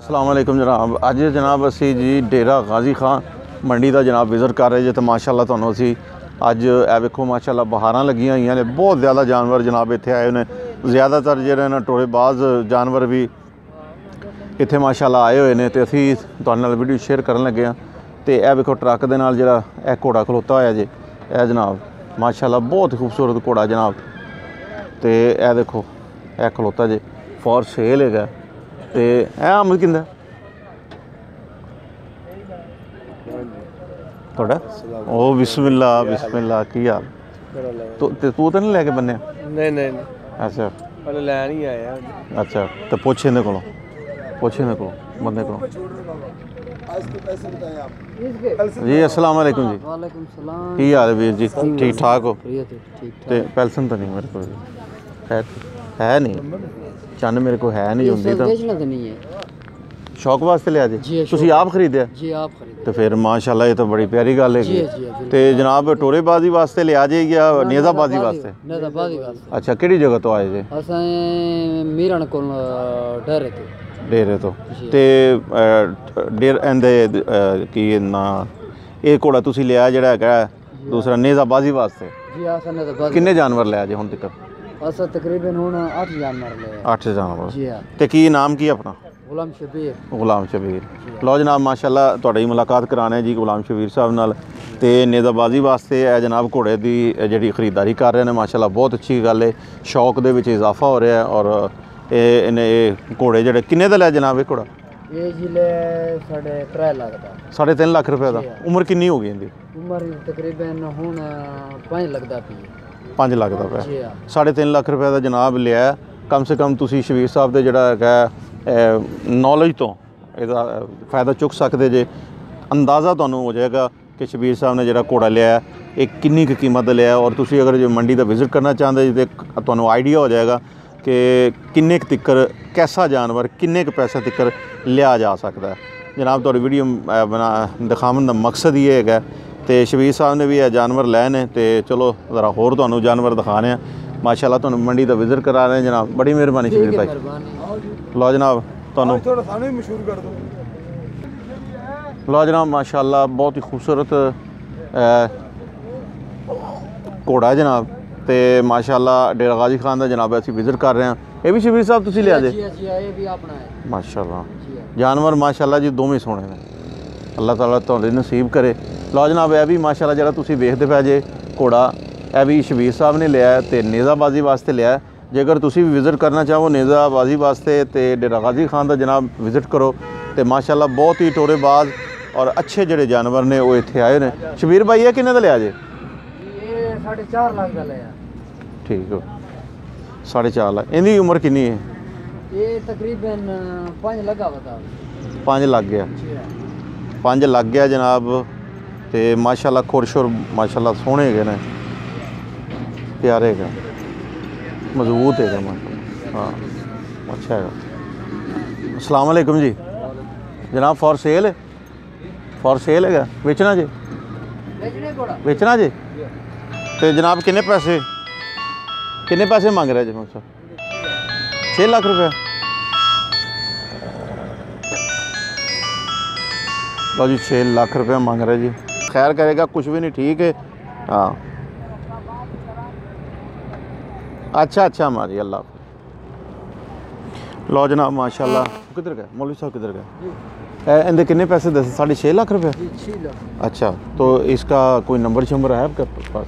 ਅਸਲਾਮੁਅਲੈਕਮ ਜਨਾਬ ਅੱਜ ਜਨਾਬ ਅਸੀਂ ਜੀ ਡੇਰਾ ਗਾਜ਼ੀ ਖਾਨ ਮੰਡੀ ਦਾ ਜਨਾਬ ਵਿਜ਼ਿਟ ਕਰ ਰਹੇ ਜੇ ਤੇ ਮਾਸ਼ਾਅੱਲਾ ਤੁਹਾਨੂੰ ਅਸੀਂ ਅੱਜ ਇਹ ਵੇਖੋ ਮਾਸ਼ਾਅੱਲਾ ਬਹਾਰਾਂ ਲੱਗੀਆਂ ਹੋਈਆਂ ਨੇ ਬਹੁਤ ਜ਼ਿਆਦਾ ਜਾਨਵਰ ਜਨਾਬ ਇੱਥੇ ਆਏ ਨੇ ਜ਼ਿਆਦਾਤਰ ਜਿਹੜੇ ਨੇ ਟੋਰੇਬਾਜ਼ ਜਾਨਵਰ ਵੀ ਇੱਥੇ ਮਾਸ਼ਾਅੱਲਾ ਆਏ ਹੋਏ ਨੇ ਤੇ ਅਸੀਂ ਤੁਹਾਡੇ ਨਾਲ ਵੀਡੀਓ ਸ਼ੇਅਰ ਕਰਨ ਲੱਗੇ ਆ ਤੇ ਇਹ ਵੇਖੋ ਟਰੱਕ ਦੇ ਨਾਲ ਜਿਹੜਾ ਇਹ ਘੋੜਾ ਖਲੋਤਾ ਹੋਇਆ ਜੇ ਇਹ ਜਨਾਬ ਮਾਸ਼ਾਅੱਲਾ ਬਹੁਤ ਖੂਬਸੂਰਤ ਘੋੜਾ ਜਨਾਬ ਤੇ ਇਹ ਦੇਖੋ ਇਹ ਖਲੋਤਾ ਜੇ ਫॉर ਸੇਲ ਹੈਗਾ ਤੇ ਇਹ ਆਮਦ ਕਿੰਦਾ ਤੁਹਾਡਾ ਉਹ ਬਿਸਮਿਲ੍ਲਾ ਬਿਸਮਿਲ੍ਲਾ ਕੀ ਹਾਲ ਤੂੰ ਤੇ ਤੂੰ ਤਾਂ ਨਹੀਂ ਲੈ ਕੇ ਬੰਨਿਆ ਨਹੀਂ ਨਹੀਂ ਨਹੀਂ ਅੱਛਾ ਹਲੇ ਲੈਣ ਹੀ ਆਇਆ ਅੱਛਾ ਤੇ ਪੁੱਛ ਇਹਦੇ ਕੋਲੋਂ ਪੁੱਛ ਇਹਦੇ ਕੋਲੋਂ ਬੰਦੇ ਕੋਲੋਂ ਜੀ ਅਸਲਾਮ ਵਾਲੇਕੁਮ ਜੀ वालेकुम सलाम ਕੀ ਹਾਲ ਹੈ ਵੀਰ ਜੀ ਠੀਕ ਠਾਕ ਹੋ प्रिय थे ठीक ਤੇ ਪੈਲਸਨ ਤਾਂ ਨਹੀਂ ਮੇਰੇ ਕੋਲ ਹੈ ਹੈ ਨਹੀਂ ਚੰਨ ਮੇਰੇ ਕੋਲ ਹੈ ਨਹੀਂ ਹੁੰਦੀ ਤਾਂ बेचना तो नहीं है ਸ਼ੌਕ ਵਾਸਤੇ ਲਿਆ ਜੀ ਜੀ, ਤੁਸੀਂ ਆਪ ਖਰੀਦਿਆ जी आप खरीदे ਤੇ ਫਿਰ ਮਾਸ਼ਾਅੱਲਾ ਇਹ ਤਾਂ ਬੜੀ ਪਿਆਰੀ ਗੱਲ ਹੈਗੀ जी ਹੈ। जी बिल्कुल ਤੇ ਜਨਾਬ ਟੋਰੇਬਾਜ਼ੀ ਵਾਸਤੇ ਲਿਆ ਜੇ ਜਾਂ ਨੇਜ਼ਾਬਾਜ਼ੀ ਵਾਸਤੇ नहीं तो बादी बात ਅੱਛਾ ਕਿਹੜੀ ਜਗ੍ਹਾ ਤੋਂ ਆਏ ਜੇ असां मीरण को डर थे ਡੇਰੇ ਤੋਂ ਤੇ ਅ, ਡੇਰ ਇਹਦੇ ਅ, ਕੀ ਇਹ ਨਾ ਇਹ ਘੋੜਾ ਤੁਸੀਂ ਲਿਆ ਜਿਹੜਾ ਹੈਗਾ ਦੂਸਰਾ ਨੇਜ਼ਾਬਾਜ਼ੀ ਵਾਸਤੇ जी असां ने तो बादी ਕਿੰਨੇ ਜਾਨਵਰ ਲਿਆ ਜੇ ਹੁਣ ਤੱਕ ਅਸਾਂ ਤਕਰੀਬਨ ਹੁਣ 8 ਜਾਨਵਰ ਲਏ 8 ਜਾਨਵਰ ਜੀ ਹਾਂ ਤੇ ਕੀ ਨਾਮ ਕੀ ਆਪਣਾ ਗੁਲਾਮ ਸ਼ਬੀਰ ਗੁਲਾਮ ਸ਼ਬੀਰ ਲੋ ਜਨਾਬ ਮਾਸ਼ਾਅੱਲਾ ਤੁਹਾਡੀ ਮੁਲਾਕਾਤ ਕਰਾਣੇ ਜੀ ਗੁਲਾਮ ਸ਼ਬੀਰ ਸਾਹਿਬ ਨਾਲ ਤੇ ਨੇਜ਼ਾਬਾਜ਼ੀ ਵਾਸਤੇ ਇਹ ਜਨਾਬ ਘੋੜੇ ਦੀ ਜਿਹੜੀ ਖਰੀਦਦਾਰੀ ਕਰ ਰਹੇ ਨੇ ਮਾਸ਼ਾਅੱਲਾ ਬਹੁਤ ਅੱਛੀ ਗੱਲ ਹੈ ਸ਼ੌਕ ਦੇ ਵਿੱਚ ਇਜ਼ਾਫਾ ਹੋ ਰਿਹਾ ਔਰ ਇਹ ਇਹਨੇ ਘੋੜੇ ਜਿਹੜੇ ਕਿੰਨੇ ਦਾ ਲੈ ਜਨਾਬ ਇਹ ਘੋੜਾ ਇਹ ਜ਼ਿਲ੍ਹੇ ਸਾਡੇ 3 ਲੱਖ ਦਾ 3.5 ਲੱਖ ਰੁਪਏ ਦਾ ਉਮਰ ਕਿੰਨੀ ਹੋ ਗਈ ਇਹਦੀ ਉਮਰ ਤਕਰੀਬਨ ਹੁਣ 5 ਲੱਖ ਦਾ ਪਈ 5 ਲੱਖ ਦਾ ਪਿਆ। जी हाँ ਸਾਢੇ ਤਿੰਨ ਲੱਖ ਰੁਪਏ ਦਾ ਜਨਾਬ ਲਿਆ। ਕਮ ਸੇ ਕਮ ਤੁਸੀਂ ਸ਼ਬੀਰ ਸਾਹਿਬ ਦੇ ਜਿਹੜਾ ਹੈਗਾ ਨੌਲੇਜ ਤੋਂ ਇਹਦਾ ਫਾਇਦਾ ਚੁੱਕ ਸਕਦੇ ਜੇ। ਅੰਦਾਜ਼ਾ ਤੁਹਾਨੂੰ ਹੋ ਜਾਏਗਾ ਕਿ ਸ਼ਬੀਰ ਸਾਹਿਬ ਨੇ ਜਿਹੜਾ ਘੋੜਾ ਲਿਆ ਇਹ ਕਿੰਨੀ ਕੁ ਕੀਮਤ ਦਾ ਲਿਆ। ਔਰ ਤੁਸੀਂ ਅਗਰ ਜੇ ਮੰਡੀ ਦਾ ਵਿਜ਼ਿਟ ਕਰਨਾ ਚਾਹੁੰਦੇ ਜੀ ਤੇ ਤੁਹਾਨੂੰ ਆਈਡੀਆ ਹੋ ਜਾਏਗਾ ਕਿ ਕਿੰਨੇ ਕੁ ਤਿੱਕਰ ਕੈਸਾ ਜਾਨਵਰ ਕਿੰਨੇ ਕੁ ਪੈਸੇ ਤਿੱਕਰ ਲਿਆ ਜਾ ਸਕਦਾ। ਜਨਾਬ ਤੁਹਾਡੀ ਵੀਡੀਓ ਬਣਾ ਦਿਖਾਉਣ ਦਾ ਮਕਸਦ ਇਹ ਹੈਗਾ ਤੇ ਸ਼ਬੀਰ ਸਾਹਿਬ ਨੇ ਵੀ ਇਹ ਜਾਨਵਰ ਲੈ ਨੇ ਤੇ ਚਲੋ ਜ਼ਰਾ ਹੋਰ ਤੁਹਾਨੂੰ ਜਾਨਵਰ ਦਿਖਾਣੇ ਆ ਮਾਸ਼ਾਅੱਲਾ ਤੁਹਾਨੂੰ ਮੰਡੀ ਦਾ ਵਿਜ਼ਿਟ ਕਰਾ ਰਹੇ ਜਨਾਬ ਬੜੀ ਮਿਹਰਬਾਨੀ ਸ਼ਬੀਰ ਭਾਈ ਲਓ ਜਨਾਬ ਤੁਹਾਨੂੰ ਥੋੜਾ ਸਾਨੂੰ ਵੀ ਮਸ਼ਹੂਰ ਕਰ ਦਿਓ ਲਓ ਜਨਾਬ ਮਾਸ਼ਾਅੱਲਾ ਬਹੁਤ ਹੀ ਖੂਬਸੂਰਤ ਘੋੜਾ ਜਨਾਬ ਤੇ ਮਾਸ਼ਾਅੱਲਾ ਡੇਰਾ ਗਾਜ਼ੀ ਖਾਨ ਦਾ ਜਨਾਬ ਅਸੀਂ ਵਿਜ਼ਿਟ ਕਰ ਰਹੇ ਹਾਂ ਇਹ ਵੀ ਸ਼ਬੀਰ ਸਾਹਿਬ ਤੁਸੀਂ ਲਿਆ ਦੇ ਜੀ ਜੀ ਇਹ ਵੀ ਆਪਣਾ ਹੈ ਮਾਸ਼ਾਅੱਲਾ ਜਾਨਵਰ ਮਾਸ਼ਾਅੱਲਾ ਜੀ ਦੋਵੇਂ ਸੋਹਣੇ ਨੇ ਅੱਲਾਹ ਤਾਲਾ ਤੁਹਾਨੂੰ ਨਸੀਬ ਕਰੇ ਲਓ ਜਨਾਬ ਇਹ ਵੀ ਮਾਸ਼ਾਅੱਲਾ ਜਿਹੜਾ ਤੁਸੀਂ ਵੇਖਦੇ ਪਏ ਜੇ ਘੋੜਾ ਇਹ ਵੀ ਸ਼ਬੀਰ ਸਾਹਿਬ ਨੇ ਲਿਆ ਤੇ ਨੇਜ਼ਾਬਾਜ਼ੀ ਵਾਸਤੇ ਲਿਆ। ਜੇਕਰ ਤੁਸੀਂ ਵੀ ਵਿਜ਼ਿਟ ਕਰਨਾ ਚਾਹੋ ਨੇਜ਼ਾਬਾਜ਼ੀ ਵਾਸਤੇ ਤੇ ਡੇਰਾ ਗਾਜ਼ੀ ਖਾਨ ਦਾ ਜਨਾਬ ਵਿਜ਼ਿਟ ਕਰੋ ਤੇ ਮਾਸ਼ਾਅੱਲਾ ਬਹੁਤ ਹੀ ਟੋਰੇਬਾਜ਼ ਔਰ ਅੱਛੇ ਜਿਹੜੇ ਜਾਨਵਰ ਨੇ ਉਹ ਇੱਥੇ ਆਏ ਨੇ। ਸ਼ਬੀਰ ਭਾਈ ਇਹ ਕਿੰਨੇ ਦਾ ਲਿਆ ਜੇ? ਇਹ 4.5 ਲੱਖ ਲਿਆ। ਠੀਕ ਹੋ 4.5 ਲੱਖ। ਇਹਦੀ ਉਮਰ ਕਿੰਨੀ ਹੈ? ਇਹ ਤਕਰੀਬਨ 5 ਲੱਗਾ ਬਤਾ। 5 ਲੱਗ ਗਿਆ। 5 ਲੱਗ ਗਿਆ ਜਨਾਬ। ਤੇ ਮਾਸ਼ਾਅੱਲਾ ਖੁਰਸ਼ੁਰ ਮਾਸ਼ਾਅੱਲਾ ਸੋਹਣੇ ਹੈਗੇ ਨੇ ਪਿਆਰੇ ਹੈਗੇ ਮਜ਼ਬੂਤ ਹੈਗਾ ਮਾਸ਼ਾਅੱਲਾ ਹਾਂ ਅੱਛਾ ਹੈਗਾ ਅਸਲਾਮ ਅਲੈਕਮ ਜੀ ਜਨਾਬ ਫॉर ਸੇਲ ਫॉर ਸੇਲ ਹੈਗਾ ਵੇਚਣਾ ਜੀ ਵੇਚਣਾ ਜੀ ਤੇ ਜਨਾਬ ਕਿੰਨੇ ਪੈਸੇ ਕਿੰਨੇ ਪੈਸੇ ਮੰਗ ਰਿਹਾ ਜਨਾਬ ਸਾਹਿਬ 6 ਲੱਖ ਰੁਪਏ ਲਓ ਜੀ 6 ਲੱਖ ਰੁਪਏ ਮੰਗ ਰਿਹਾ ਜੀ खैर करेगा कुछ भी नहीं ठीक है? हाँ। अच्छा अच्छा हमारी अल्लाह लो जनाब माशाल्लाह। किधर गए? मौलवी साहब किधर गए? इनके किन्ने पैसे दस? साढ़े छः लाख रुपये अच्छा तो इसका कोई नंबर शंबर है आपके पास?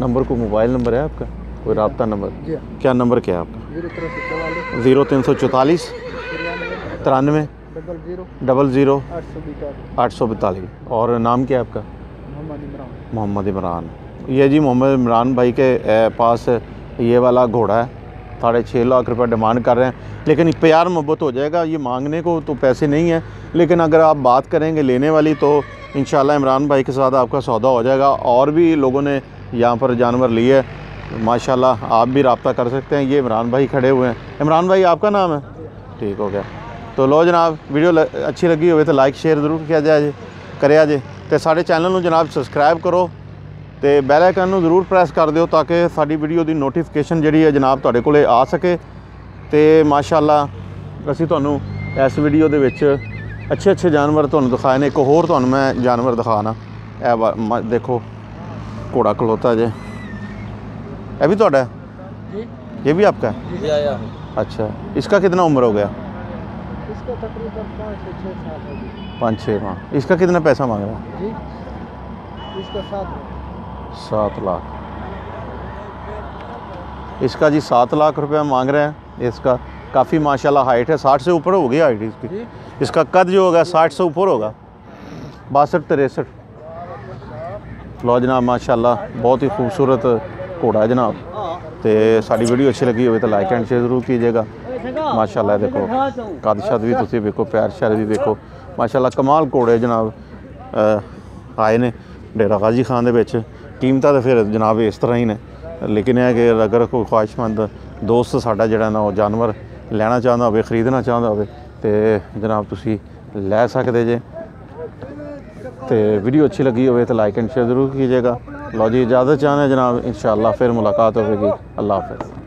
नंबर कोई मोबाइल नंबर है आपका? कोई रबता नंबर? क्या नंबर क्या है आपका? ज़ीरो तीन सौ चौतालीस तिरानवे। Double zero. आठ सौ बतालीस। और नाम क्या है आपका? मोहम्मद इमरान। मोहम्मद इमरान। ये जी मोहम्मद इमरान भाई के पास ये वाला घोड़ा है। साढ़े छः लाख रुपए डिमांड कर रहे हैं। लेकिन प्यार मोहब्बत हो जाएगा ये मांगने को तो पैसे नहीं है। लेकिन अगर आप बात करेंगे लेने वाली तो इन इमरान भाई के साथ आपका सौदा हो जाएगा। और भी लोगों ने यहाँ पर जानवर लिए। माशाल्लाह आप भी रबता कर सकते हैं। ये इमरान भाई खड़े हुए हैं। इमरान भाई आपका नाम है? ठीक हो गया। तो लो जनाब वीडियो ल- अच्छी लगी हो तो लाइक शेयर ज़रूर किया जाए जी ਕਰਿਆ ਜੇ ਤੇ ਸਾਡੇ ਚੈਨਲ ਨੂੰ ਜਨਾਬ ਸਬਸਕ੍ਰਾਈਬ ਕਰੋ ਤੇ ਬੈਲ ਆਈਕਨ ਨੂੰ ਜ਼ਰੂਰ ਪ੍ਰੈਸ ਕਰ ਦਿਓ ਤਾਂ ਕਿ ਸਾਡੀ ਵੀਡੀਓ ਦੀ ਨੋਟੀਫਿਕੇਸ਼ਨ ਜਿਹੜੀ ਹੈ ਜਨਾਬ ਤੁਹਾਡੇ ਕੋਲੇ ਆ ਸਕੇ ਤੇ ਮਾਸ਼ਾਅੱਲਾ ਅਸੀਂ ਤੁਹਾਨੂੰ ਇਸ ਵੀਡੀਓ ਦੇ ਵਿੱਚ ਅੱਛੇ ਅੱਛੇ ਜਾਨਵਰ ਤੁਹਾਨੂੰ ਦਿਖਾਏ ਨੇ ਇੱਕ ਹੋਰ ਤੁਹਾਨੂੰ ਮੈਂ ਜਾਨਵਰ ਦਿਖਾਣਾ ਇਹ ਵਾ- ਮ- ਦੇਖੋ ਘੋੜਾ ਖਲੋਤਾ ਜੇ ਇਹ भी ਤੁਹਾਡਾ है जी ये भी आपका है ये आया अच्छा इसका कितना उम्र हो गया इसको तकरीबन पाँच से छः साल पाँच छः माह। इसका कितना पैसा मांग रहा है? जी इसका सात सात लाख। इसका जी सात लाख रुपया मांग रहे हैं। इसका काफ़ी माशाल्लाह हाइट है। साठ से ऊपर होगी हाइट इसकी। इसका कद जो होगा साठ से ऊपर होगा। बासठ तिरसठ। लो जनाब माशाल्लाह बहुत ही खूबसूरत घोड़ा जनाब। हाँ, ਤੇ ਸਾਡੀ ਵੀਡੀਓ ਅੱਛੀ ਲੱਗੀ ਹੋਵੇ ਤਾਂ ਲਾਈਕ ਐਂਡ ਸ਼ੇਅਰ ਜ਼ਰੂਰ ਕੀਜੇਗਾ। ਮਾਸ਼ਾਅੱਲਾ, ਦੇਖੋ, ਕਾਦਸ਼ਾਦ ਵੀ ਤੁਸੀਂ ਵੇਖੋ ਪਿਆਰ ਸ਼ਹਿਰ ਵੀ ਵੇਖੋ। ਮਾਸ਼ਾਅੱਲਾ, ਕਮਾਲ ਕੋੜੇ ਜਨਾਬ ਆਏ ਨੇ ਡੇਰਾ ਗਾਜ਼ੀ ਖਾਨ ਦੇ ਵਿੱਚ। ਕੀਮਤਾਂ ਤਾਂ ਫਿਰ ਜਨਾਬ ਇਸ ਤਰ੍ਹਾਂ ਹੀ ਨੇ। ਲੇਕਿਨ ਇਹ ਕਿ ਅਗਰ ਕੋਈ ਖੁਆਇਸ਼ਮੰਦ ਦੋਸਤ ਸਾਡਾ ਜਿਹੜਾ ਨਾ, ਉਹ ਜਾਨਵਰ ਲੈਣਾ ਚਾਹੁੰਦਾ ਹੋਵੇ, ਖਰੀਦਣਾ ਚਾਹੁੰਦਾ ਹੋਵੇ, ਤੇ ਜਨਾਬ ਤੁਸੀਂ ਲੈ ਸਕਦੇ ਜੇ। ਤੇ ਵੀਡੀਓ ਅੱਛੀ ਲੱਗੀ ਹੋਵੇ ਤਾਂ ਲਾਈਕ ਐਂਡ ਸ਼ੇਅਰ ਜ਼ਰੂਰ ਕੀਜੇਗਾ। लो जी इजाज़त चाहें जनाब इन फिर मुलाकात होगी। अल्लाह हाफ़िज़।